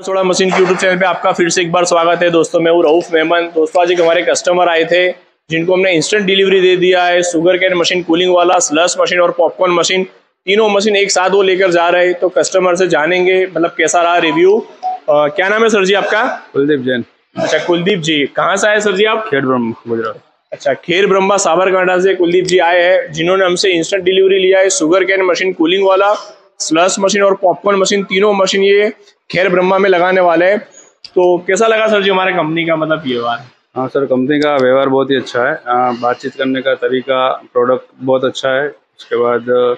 Soda machine की YouTube channel पे आपका फिर से एक बार स्वागत है। दोस्तों मैं हूँ रऊफ मेमन दोस्तों आज एक हमारे कस्टमर आए थे जिनको हमने इंस्टेंट डिलीवरी दे दिया है। शुगर कैन मशीन कूलिंग वाला स्लस मशीन और पॉपकॉर्न मशीन तीनों मशीन एक साथ वो लेकर जा रहे हैं तो कस्टमर से जानेंगे मतलब कैसा रहा रिव्यू आ, क्या नाम है सर जी आपका? कुलदीप जैन। अच्छा कुलदीप जी कहाँ से आए सर जी आप? खेड़ ब्रह्म गुजरात। अच्छा खेर ब्रह्मा साबरकांठा से कुलदीप जी आए हैं जिन्होंने हमसे इंस्टेंट डिलीवरी लिया है। सुगर कैन मशीन कूलिंग वाला स्लस मशीन और पॉपकॉर्न मशीन तीनों मशीन ये खेर ब्रह्मा में लगाने वाले हैं। तो कैसा लगा सर जी हमारे कंपनी का मतलब ये बार हाँ सर कंपनी का व्यवहार बहुत ही अच्छा है। बातचीत करने का तरीका प्रोडक्ट बहुत अच्छा है। उसके बाद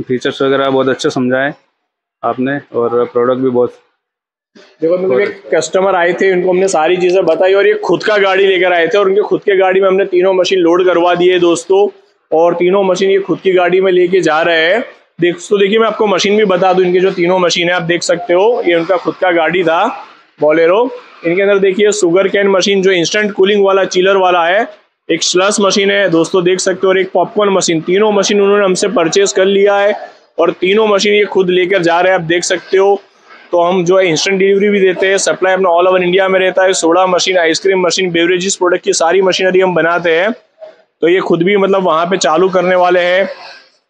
फीचर्स वगैरह बहुत अच्छे समझाए आपने और प्रोडक्ट भी बहुत देखो मतलब एक कस्टमर आए थे उनको हमने सारी चीज़ें बताई और ये खुद का गाड़ी लेकर आए थे और उनके खुद के गाड़ी में हमने तीनों मशीन लोड करवा दिए दोस्तों। और तीनों मशीन ये खुद की गाड़ी में लेके जा रहे हैं। देख तो देखिए, मैं आपको मशीन भी बता दूँ, इनके जो तीनों मशीन है, आप देख सकते हो, ये उनका खुद का गाड़ी था बॉलेरो इनके अंदर देखिए सुगर कैन मशीन जो इंस्टेंट कूलिंग वाला चिलर वाला है, एक स्लस मशीन है, दोस्तों, देख सकते हो, और एक पॉपकॉर्न मशीन तीनों मशीन उन्होंने हमसे परचेज कर लिया है, और तीनों मशीन ये खुद लेकर जा रहे हैं, आप देख सकते हो। तो हम जो है इंस्टेंट डिलीवरी भी देते हैं सप्लाई अपना ऑल ओवर इंडिया में रहता है soda machine ice cream machine beverages product की सारी मशीनरी हम बनाते हैं। तो ये खुद भी मतलब वहाँ पे चालू करने वाले हैं।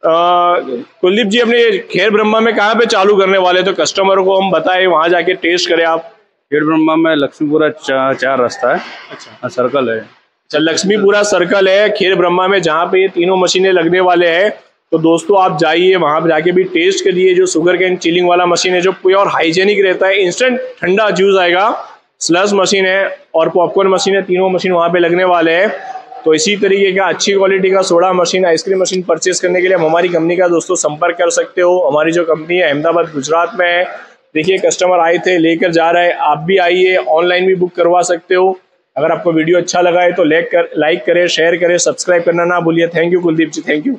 कुलदीप जी अपने खेर ब्रह्मा में कहाँ पे चालू करने वाले तो कस्टमर को हम बताए वहाँ जाके टेस्ट करें आप। खेर ब्रह्मा में लक्ष्मीपुरा चा, चार रास्ता है। अच्छा। सर्कल है। अच्छा लक्ष्मीपुरा सर्कल है खेर ब्रह्मा में जहाँ पे ये तीनों मशीनें लगने वाले हैं। तो दोस्तों आप जाइए वहाँ पे जाके भी टेस्ट करिए। जो शुगर कैन चिलिंग वाला मशीन है जो प्योर हाइजेनिक रहता है इंस्टेंट ठंडा जूस आएगा। स्लस मशीन है और पॉपकॉर्न मशीन है तीनों मशीन वहाँ पे लगने वाले हैं। तो इसी तरीके का अच्छी क्वालिटी का soda machine ice cream machine purchase करने के लिए हम हमारी कंपनी का दोस्तों संपर्क कर सकते हो। हमारी जो कंपनी है अहमदाबाद, गुजरात में है। देखिए कस्टमर आए थे, लेकर जा रहे हैं। आप भी आइए ऑनलाइन भी बुक करवा सकते हो। अगर आपको वीडियो अच्छा लगा है तो लाइक कर लाइक करें शेयर करें सब्सक्राइब करना ना भूलिए। Thank you Kuldeep ji thank you